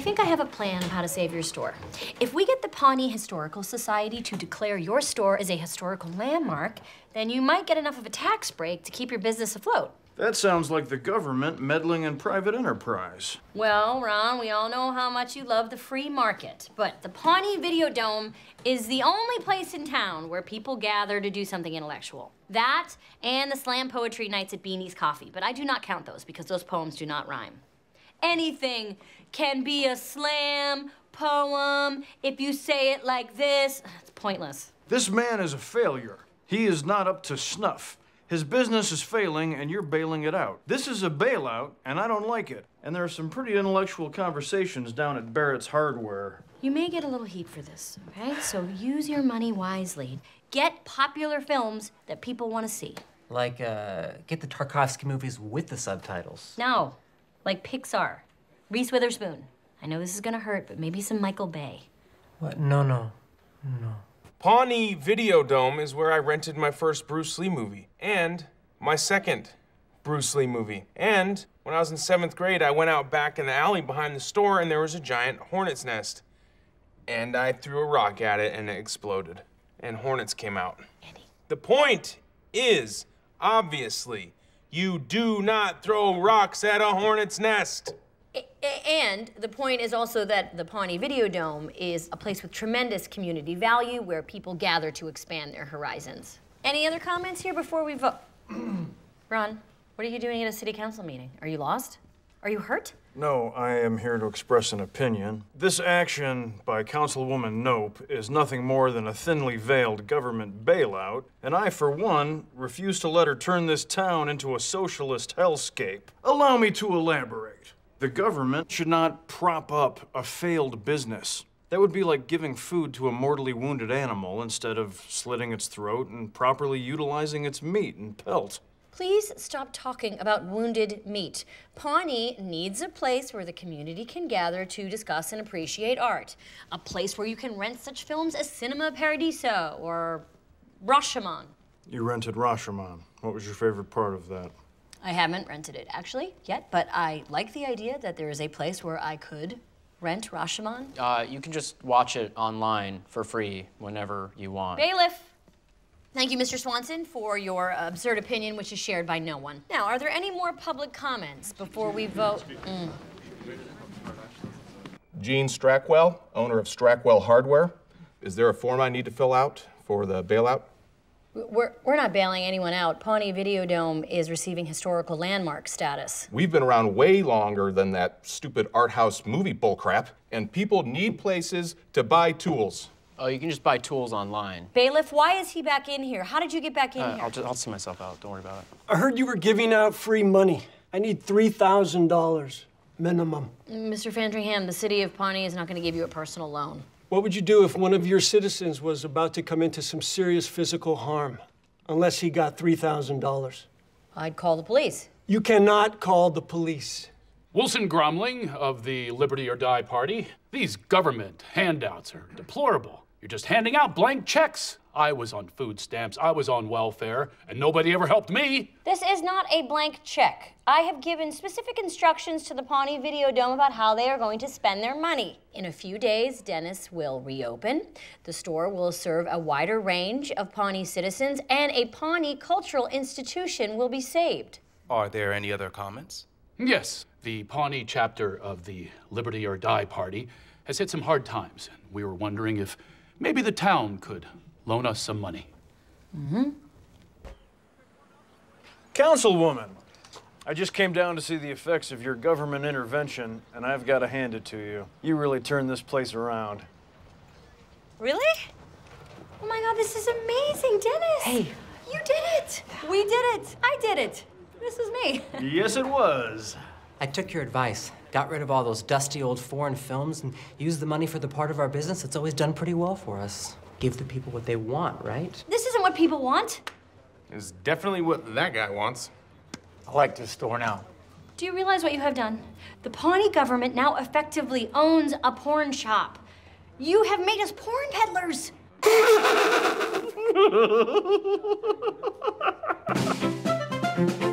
think I have a plan of how to save your store. If we get the Pawnee Historical Society to declare your store as a historical landmark, then you might get enough of a tax break to keep your business afloat. That sounds like the government meddling in private enterprise. Well, Ron, we all know how much you love the free market, but the Pawnee Videodome is the only place in town where people gather to do something intellectual. That and the slam poetry nights at Beanie's Coffee, but I do not count those because those poems do not rhyme. Anything can be a slam poem if you say it like this. It's pointless. This man is a failure. He is not up to snuff. His business is failing and you're bailing it out. This is a bailout and I don't like it. And there are some pretty intellectual conversations down at Barrett's Hardware. You may get a little heat for this, okay? So use your money wisely. Get popular films that people want to see. Like, uh, get the Tarkovsky movies with the subtitles. No, like Pixar. Reese Witherspoon. I know this is gonna hurt, but maybe some Michael Bay. What? No, no. No. Pawnee Videodome is where I rented my first Bruce Lee movie and my second Bruce Lee movie. And when I was in seventh grade, I went out back in the alley behind the store and there was a giant hornet's nest. And I threw a rock at it and it exploded. And hornets came out. Andy. The point is, obviously, you do not throw rocks at a hornet's nest. And the point is also that the Pawnee Videodome is a place with tremendous community value where people gather to expand their horizons. Any other comments here before we vote? Ron, what are you doing at a city council meeting? Are you lost? Are you hurt? No, I am here to express an opinion. This action by Councilwoman Knope is nothing more than a thinly veiled government bailout, and I, for one, refuse to let her turn this town into a socialist hellscape. Allow me to elaborate. The government should not prop up a failed business. That would be like giving food to a mortally wounded animal instead of slitting its throat and properly utilizing its meat and pelt. Please stop talking about wounded meat. Pawnee needs a place where the community can gather to discuss and appreciate art. A place where you can rent such films as Cinema Paradiso or Rashomon. You rented Rashomon. What was your favorite part of that? I haven't rented it actually yet, but I like the idea that there is a place where I could rent Rashomon. Uh, you can just watch it online for free whenever you want. Bailiff! Thank you, Mr. Swanson, for your absurd opinion, which is shared by no one. Now, are there any more public comments before we vote? Mm. Gene Strackwell, owner of Strackwell Hardware. Is there a form I need to fill out for the bailout? We're, we're not bailing anyone out. Pawnee Videodome is receiving historical landmark status. We've been around way longer than that stupid art house movie bullcrap, and people need places to buy tools. Oh, you can just buy tools online. Bailiff, why is he back in here? How did you get back in Uh, here? I'll just I'll see myself out. Don't worry about it. I heard you were giving out free money. I need $3,000 minimum. Mr. Fandringham, the city of Pawnee is not going to give you a personal loan. What would you do if one of your citizens was about to come into some serious physical harm, unless he got $3,000? I'd call the police. You cannot call the police. Wilson Gromling of the Liberty or Die Party. These government handouts are deplorable. You're just handing out blank checks. I was on food stamps, I was on welfare, and nobody ever helped me. This is not a blank check. I have given specific instructions to the Pawnee Videodome about how they are going to spend their money. In a few days, Dennis will reopen. The store will serve a wider range of Pawnee citizens, and a Pawnee cultural institution will be saved. Are there any other comments? Yes, the Pawnee chapter of the Liberty or Die Party has hit some hard times, we were wondering if maybe the town could loan us some money. Mm-hmm. Councilwoman, I just came down to see the effects of your government intervention, and I've got to hand it to you. You really turned this place around. Really? Oh my God, this is amazing, Dennis! Hey. You did it! We did it! I did it! This is me. Yes, it was. I took your advice, got rid of all those dusty old foreign films, and used the money for the part of our business that's always done pretty well for us. Give the people what they want, right? This isn't what people want. It's definitely what that guy wants. I like this store now. Do you realize what you have done? The Pawnee government now effectively owns a porn shop. You have made us porn peddlers.